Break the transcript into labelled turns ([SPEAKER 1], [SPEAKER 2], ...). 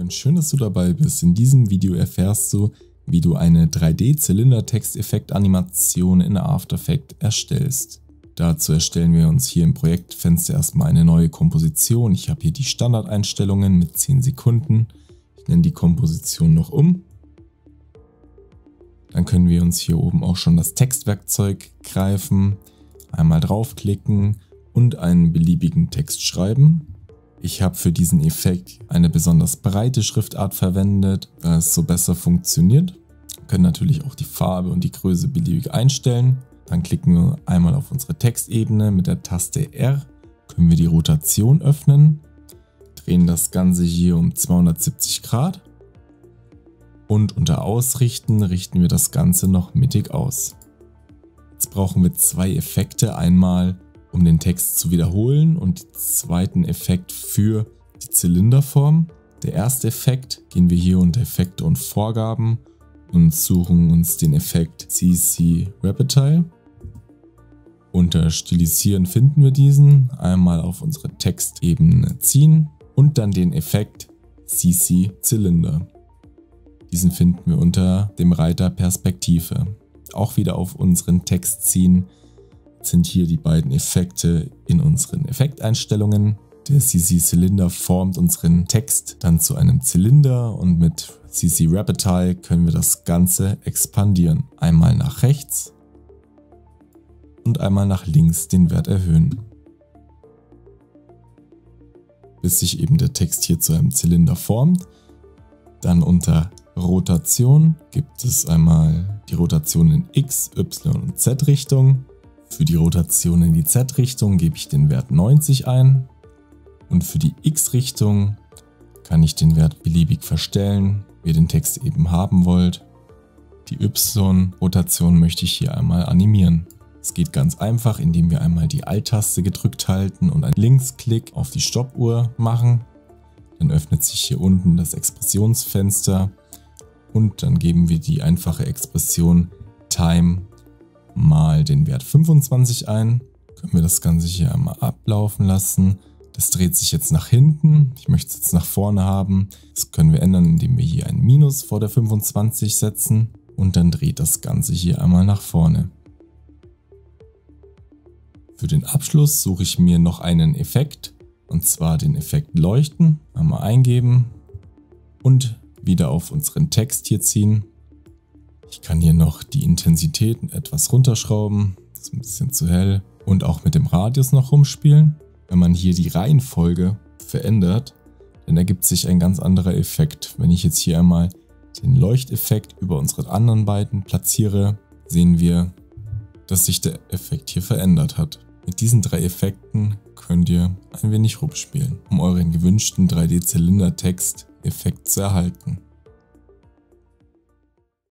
[SPEAKER 1] und schön, dass du dabei bist. In diesem Video erfährst du, wie du eine 3D-Zylinder-Texteffekt-Animation in After Effects erstellst. Dazu erstellen wir uns hier im Projektfenster erstmal eine neue Komposition. Ich habe hier die Standardeinstellungen mit 10 Sekunden. Ich nenne die Komposition noch um. Dann können wir uns hier oben auch schon das Textwerkzeug greifen, einmal draufklicken und einen beliebigen Text schreiben. Ich habe für diesen Effekt eine besonders breite Schriftart verwendet, da es so besser funktioniert. Wir können natürlich auch die Farbe und die Größe beliebig einstellen. Dann klicken wir einmal auf unsere Textebene mit der Taste R, können wir die Rotation öffnen, drehen das Ganze hier um 270 Grad und unter Ausrichten richten wir das Ganze noch mittig aus. Jetzt brauchen wir zwei Effekte, einmal um den Text zu wiederholen und den zweiten Effekt für die Zylinderform. Der erste Effekt gehen wir hier unter Effekte und Vorgaben und suchen uns den Effekt CC Repetile. Unter Stilisieren finden wir diesen, einmal auf unsere Textebene ziehen und dann den Effekt CC Zylinder. Diesen finden wir unter dem Reiter Perspektive. Auch wieder auf unseren Text ziehen, sind hier die beiden Effekte in unseren Effekteinstellungen. Der CC-Zylinder formt unseren Text dann zu einem Zylinder und mit CC Repetile können wir das Ganze expandieren. Einmal nach rechts und einmal nach links den Wert erhöhen. Bis sich eben der Text hier zu einem Zylinder formt. Dann unter Rotation gibt es einmal die Rotation in X, Y und Z Richtung. Für die Rotation in die Z-Richtung gebe ich den Wert 90 ein und für die X-Richtung kann ich den Wert beliebig verstellen, wie ihr den Text eben haben wollt. Die Y-Rotation möchte ich hier einmal animieren. Es geht ganz einfach, indem wir einmal die Alt-Taste gedrückt halten und einen Linksklick auf die Stoppuhr machen. Dann öffnet sich hier unten das Expressionsfenster und dann geben wir die einfache Expression Time mal den Wert 25 ein. Können wir das Ganze hier einmal ablaufen lassen. Das dreht sich jetzt nach hinten. Ich möchte es jetzt nach vorne haben. Das können wir ändern, indem wir hier ein Minus vor der 25 setzen. Und dann dreht das Ganze hier einmal nach vorne. Für den Abschluss suche ich mir noch einen Effekt. Und zwar den Effekt Leuchten. Einmal eingeben. Und wieder auf unseren Text hier ziehen. Ich kann hier noch die Intensität etwas runterschrauben. Das ist ein bisschen zu hell. Und auch mit dem Radius noch rumspielen. Wenn man hier die Reihenfolge verändert, dann ergibt sich ein ganz anderer Effekt. Wenn ich jetzt hier einmal den Leuchteffekt über unsere anderen beiden platziere, sehen wir, dass sich der Effekt hier verändert hat. Mit diesen drei Effekten könnt ihr ein wenig rumspielen, um euren gewünschten 3D-Zylinder-Text-Effekt zu erhalten.